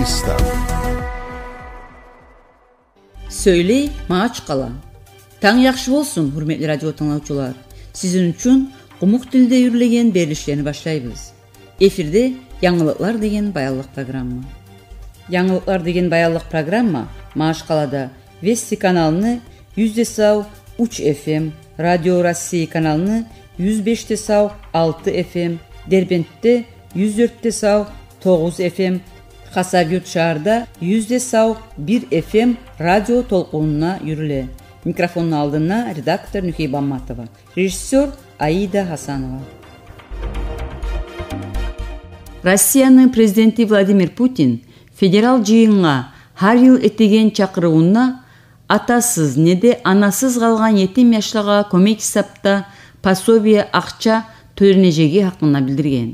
Özbekistan сөйлей маач кала таң жакшы болсун урметтүү радио тыңлоочулар сиздин үчүн кумук тилде үрлеген берилиштерди баштайбыз эфирде жаңылыклар деген баялык программа жаңылыклар деген баялык программа мааш калада вести каналыны жүзде сау уч фм радио россия каналыны жүз беште сау алты фм дербентте жүз төртте сау хасавют шаарда жүзде сау бир фм радио толкунуна жүрүлө микрофондун алдына редактор нүкей бамматова режиссер аида хасанова россиянын президенти владимир путин федерал жыйынга ар жыл этеген атасыз неде анасыз калган этим жашларга көмөк хисапта пособие акча төленежеги хакында билдирген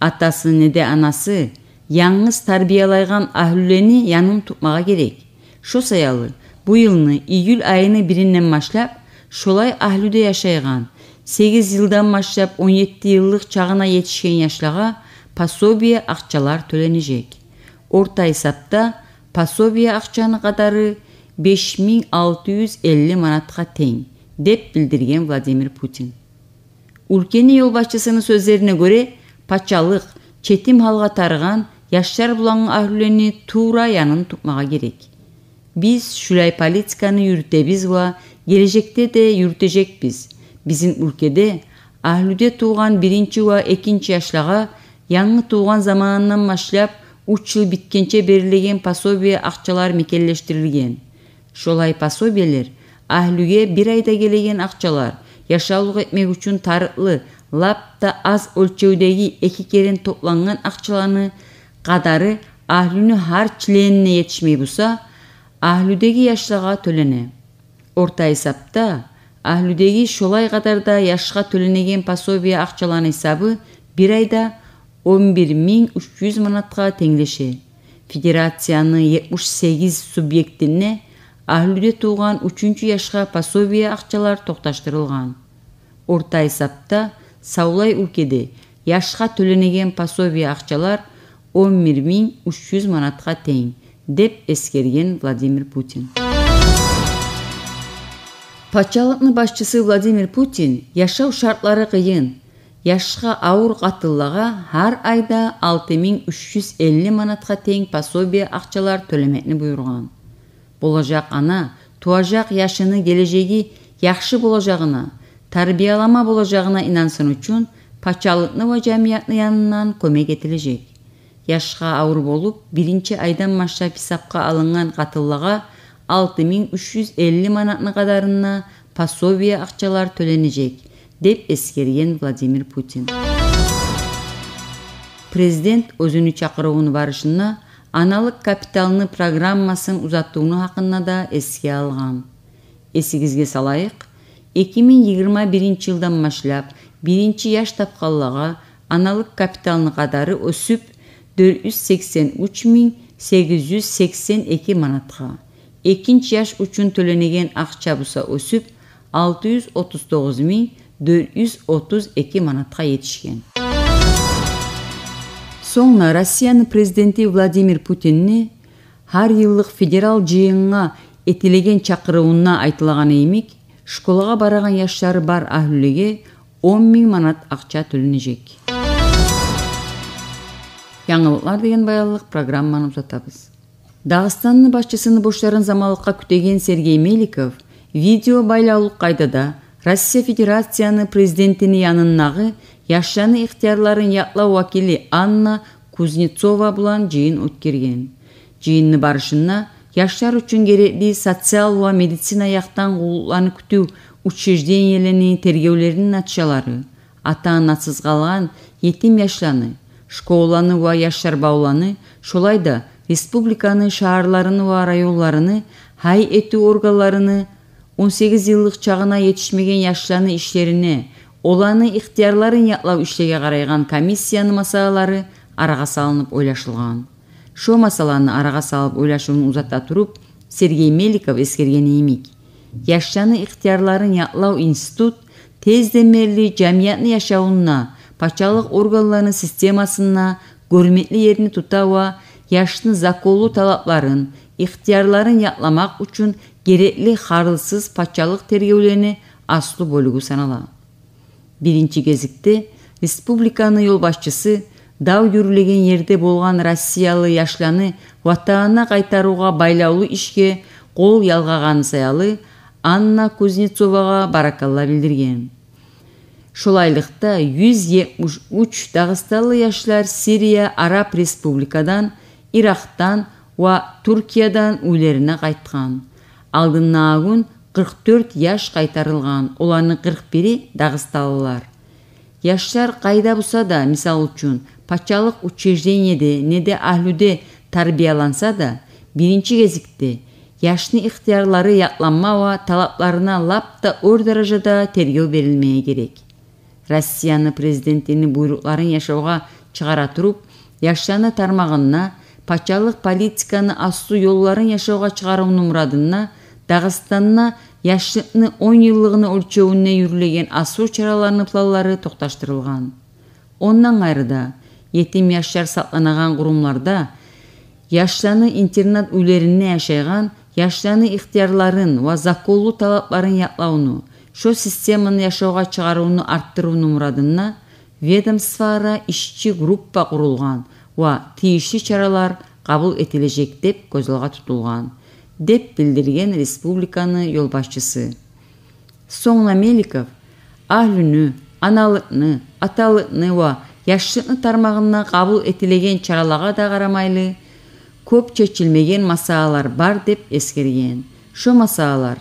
атасы неде анасы яңыз тарбиялаган ахлүлени янын тукмага керек. Шо саялы быйылны июль айыны биринен башлап шолай ахлүдө жашайган сегиз жылдан баштап он жети жылдык чагына жетишкен жашларга пособие акчалар төленежек. Орта беш миң алты жүз элүү манатка тең деп билдирген владимир путин. Өлкөнүн жол башчысынын сөздөрүнө көрө пачалык четим халга тарыган жаштар булаңы ахлүлени туура янын тукмага керек биз ушулай политиканы жүрүтөбүз ва келечекте да жүрүтөжекпиз биздин өлкөдө ахлүдө тууган биринчи ва экинчи жашларга яңы тууган заманынан башлап үч жыл биткенче берилген пособие акчалар мекелештирилген ошолай пособиелер аhlүгө бир айда келеген акчалар жашоолук этмек үчүн тарыклы лап да аз өлчөөдөгү эки керен топланган акчаларны кадары аhlүнүн ар членине жетишмей бурса аhlүдөгү жаштарга төлене орто эсапта аhlүдөгү шолай кадарда жашка төленеген пособие акчаларынын эсабы бир айда он бир миң үч жүз манатка теңдеше федерациянын жетимиш сегиз субъектине аhlүдө тууган үчүнчү жашка пособие акчалар токтоштурулган орто эсапта саулай өлкөдө жашка төленеген пособие акчалар он бир миң үч жүз манатка тең деп эскерген владимир путин патшалыктын башчысы владимир путин жашоо шартлары кыйын жашка ауыр катыллага ар айда алты миң үч жүз элүү манатка тең пособие акчалар төлөмекни буйруган боложак ана туажак жашынын келечеги жакшы боложагына тарбиялама боложагына инансын үчүн патшалыкны ва жамиятны янынан көмөк этилежек жашка ауыр болуп биринчи айдан баштап хисапка алынган катыллага алты миң үч жүз элүү катарына пособие акчалар деп эскерген владимир путин. Президент өзүнүн чакыруунун барышына аналык капиталынын программасын узатууну хакында да эске алган эсиңизге салайык эки миң жыйырма биринчи жылдан башлап биринчи жаш тапканларга аналык капиталынын кадары өсүп төрт жүз сексен үч миң сегиз жүз сексен эки манатка экинчи жаш үчүн төленеген төрт жүз отуз эки манатка жетишкен соңуна россиянын президенти владимир путинни ар жылдык федерал жыйынга этилеген чакырууна айтылаган эймик школага бараган жаштары бар он миң манат акча төленежек жаңылыклар деген баялык программаны узатабыз дагыстандын башчысыны боштарын замалыкка күтеген сергей меликов видео байлаулук кайдада россия федерацияны президентинин янынагы жашаны ыктыярларын ятлоо вакили анна кузнецова булан жыйын өткөргөн жыйындын барышына жаштар үчүн керектүү социал ва медицина жактан куулуктарны күтүү учрежденияларынын тергөөлөрүнүн натыйжалары ата анасыз калган этим жашланы школаны ва жаштар бауланы шулай да республиканын шаарларыны ва райондоруны ай этүү органдарыны он сегиз жылдык чагына жетишмеген жаштардын иштерине олардын ыктыярларын ятлау иштеге карайган комиссиянын маселелери арага салынып ойлошулган ошол маселени арага салып ойлошууну узата туруп сергей меликов эскерген иймик жаштардын ыктыярларын ятлау институт тез демелүү жамияттын жашоонуна патшалык органдарынын системасына көрмөклүү эрин тутаба яштын заколуу талапларын ыктыярларын ятламак үчүн керекли харылсыз патчалык тергөөлөрүнүн астуу бөлүгү саналат биринчи кезекте республиканын жол башчысы дау жүрүлгөн жерде болгон россиялы яшланы ватанына кайтарууга байлаулуу ишке кол ялгаганы саялы анна кузнецовага баракалла билдирген. Жетимиш үч дагыстанлы яшлар сирия араб республикадан ирактан ва туркиядан күн кырк төрт жаш кайтарылган. Улардын кырк бири дагысталлылар жаштар кайда булса да мисалы үчүн патчалык учреждениеде неде аhlүдө тарбияланса да биринчи кезекте яштын ыктыярлары ятланмаба талапларына лапта ор даражада тергөө берилмее керек. Россиянын президентинин буйрукларын жашоого чыгара туруп яштаны тармагына патчалык политиканы жоллорун жашоого чыгаруунун мурадына дагыстанна яштыктын он жылдыгыны өлчөөнүнө жүргүзүлгөн асуу чараларынын планлары токтоштурулган ондан кайрыда етим жаштар сакланаган курумларда жаштаны интернат үйлеринде жашайган жаштаны ыктыярларын ва заколуу талапларын ятлауну ошол системаны жашоого чыгарууну арттыруунун мурадына ведомствора ишчи группа курулган ва тийиштүү чаралар кабыл этилежек деп көзалга тутулган деп билдирген республиканын жол башчысы меликов аhlүнү аналыкны аталыкны ва жаштыктын тармагына кабыл этилеген чараларга да карамайлы көп чечилмеген масалалар бар деп эскерген. Ошо масалалар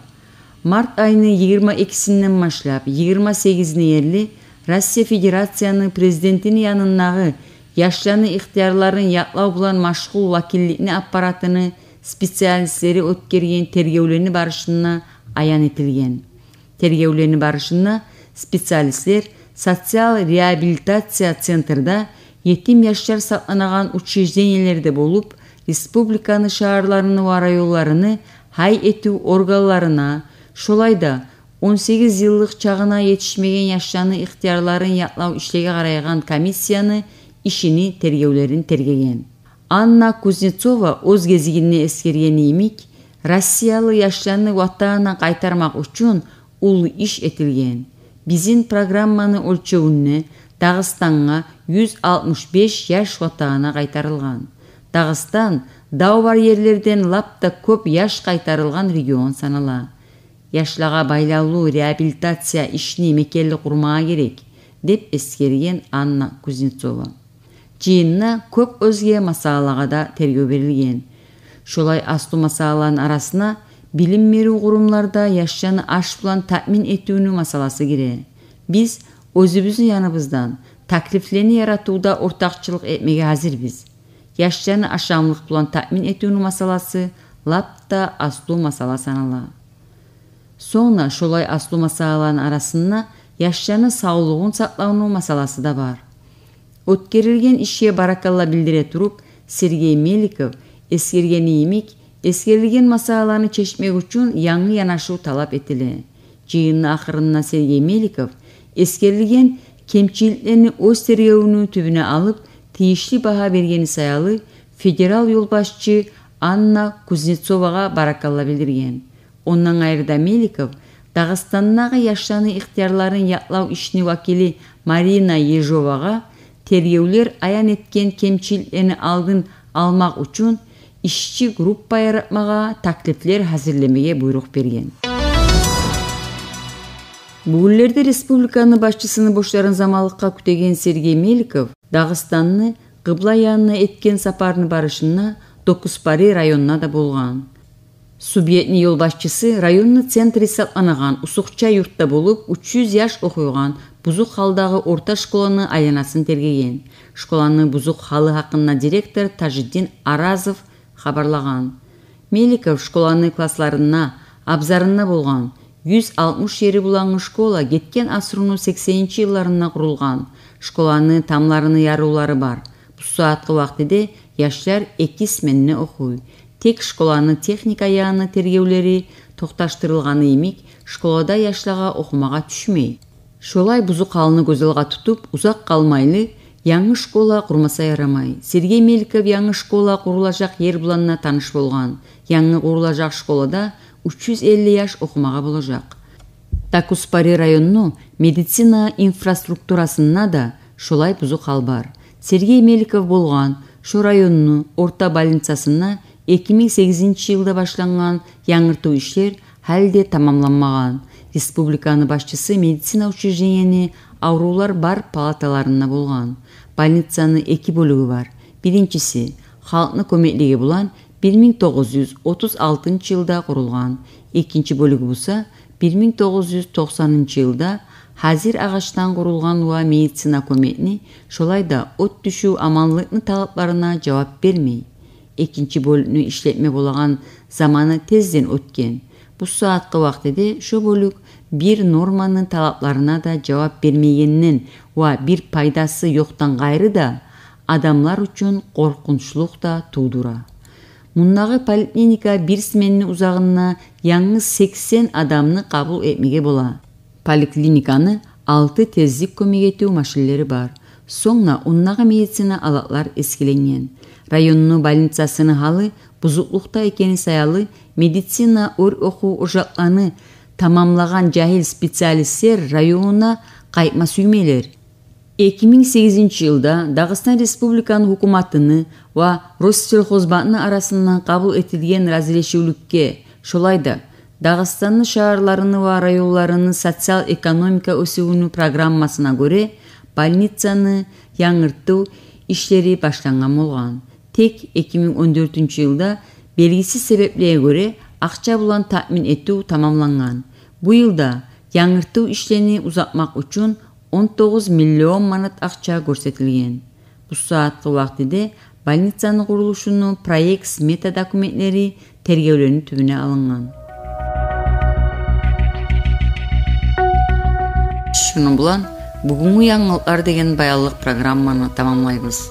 март айынын жыйырма экисинен башлап жыйырма сегизине эрли россия федерациянын президентинин янындагы жаштаны ыктыярларын ятлоо билан машгул вакилдиктин аппаратыны специалисттери өткөргөн тергөөлөрүнүн барышына аян этилген тергөөлөрүнүн барышына специалисттер социал реабилитация центрда етим жаштар сакланаган учреждениелерде болуп республиканын шаарларыны ва райоолоруну хай этүү органдарына ошолой да он сегиз жылдык чагына жетишмеген жаштаны ыктыярларын ятлау иштеге карайган комиссияны ишини тергөөлөрүн тергеген. Анна кузнецова өз кезигинде эскерген иймик россиялы жаштаны ватанына кайтармак үчүн улуу иш этилген өлчөмүнө дагыстанга жүз алтымыш беш жаш ватанына кайтарылган дагыстан дау бар жерлерден лапта көп жаш кайтарылган регион саналат жашларга байлаулуу реабилитация ишини мекелди курмага керек деп эскерген анна кузнецова жыйында көп өзге масалага да тергөө берилген ушулай астуу масалалардын арасына билим берүү курумларда жашчаны аш билан таъмин этүүнүн маселеси кире биз өзүбүздүн яныбыздан таклифлерни яратууда ортакчылык этмекке азирбиз жашчаны ашамлык билан таъмин этүүнүн маселеси лапта астуу масала саналат соңуна ошолой астуу масалалардын арасында жашчанын саулыгун сактоонун маселеси да бар өткөрүлгөн ишке баракалла билдире туруп сергей меликов эскерген иймик эскерилген масалаларды чечмек үчүн яңы янашуу талап этиле жыйындын акырында сергей меликов эскерилген кемчиликтерни өз тергөөнүн түбүнө алып тийиштүү баха бергени саялы федерал жол башчы анна кузнецовага баракалла билдирген ондан кайрыда меликов дагыстандагы жаштаны ыктыярларын ятлау ишинин вакили марина ежовага тергөөлөр аян эткен кемчиликтерни алдын алмак үчүн ишчи группа яратмага таклифлер азирлемеге буйрук берген. Бүгүнлерде республиканын башчысынын боштарын замалыкка күтеген сергей меликов дагыстанны кыбла янына эткен сапарынын барышына докуспари районуна да болгон субъектний жол башчысы районунун центри сакланаган усукча юртта болуп үч жүз жаш окуган бузук халдагы орто школанын аянасын тергеген. Школанын бузук халы хакында директор тажиддин аразов кабарлаган меликов школанын классларына абзарына жүз алтымыш жери буланган школа кеткен асыруунун сексенинчи жылдарында курулган. Школанын тамларынын яруулары бар. Бул сааткы убактыде жаштар эки сменне окуйт тек школанын техника аягынын тергөөлөрү токтоштурулганы эмик школада жаштарга окумага түшмөйт ошолай бузук калыны көз алга тутуп узак калмайлы яңы школа курмаса ярамай. Сергей меликов яңы школа курулажак ер буланына тааныш болгон яңы курулажак школада үч жүз элүү жаш окумага болажак такуспари районунун медицина инфраструктурасына да шулай бузук хал бар. Сергей меликов болгон шу районунун орто больницасына эки миң сегизинчи жылда башталган яңыртуу иштер әлі де тамамланмаған республиканы башчысы медицина учреждениени аурулар бар палаталарында болгон больницанын эки бөлүгү бар биринчиси халктын көмөклүгү булан бир миң тогуз жүз отуз алтынчы жылда курулган экинчи бөлүгү болсо бир миң тогуз жүз токсонунчу жылда хазир агачтан курулган уа медицина көмөкни шулай да от түшүү аманлыктын талаптарына жооп бермей экинчи бөлүкнү иштетме булаган заманы тезден өткөн бул саатка убактыде ошол бөлүк бир норманын талапларына да жооп бермегенинен уа бир пайдасы жоктон кайры да адамдар үчүн коркунучтулук да туудура мундагы поликлиника бир сменнин узагына яңы сексен адамды кабыл этмеге бола поликлиниканы алты тездик көмөк этүү бар соңна ундагы медицина алатлар эскиленген. Районунун больницасынын халы бузуклукта экени саялы медицина өр окуу ошакланы тамамлаган жайыл специалисттер районуна кайтма миң сегизинчи жылда дагыстан республиканын укматыны ва россельхозбанкны арасынан кабыл этилген разрешүүлүккө шулай да дагыстандын шаарларыны ва районларынын социал экономика өсүүнүн программасына көрө больницаны яңыртуу иштери баштанган болгон тек эки миң он төртүнчү жылда белгисиз себептерге көрө акча булан таамин этүү тамамланган быйыл да яңыртуу иштерин узатмак үчүн он тогуз миллион манат акча көрсөтүлгөн бул сааткы убактыде больницанын курулушунун проект смета документтери тергөөлөрдүн түбүнө алынган. Ушуну булан бүгүнкү жаңылыктар деген баялык программаны тамамлайбыз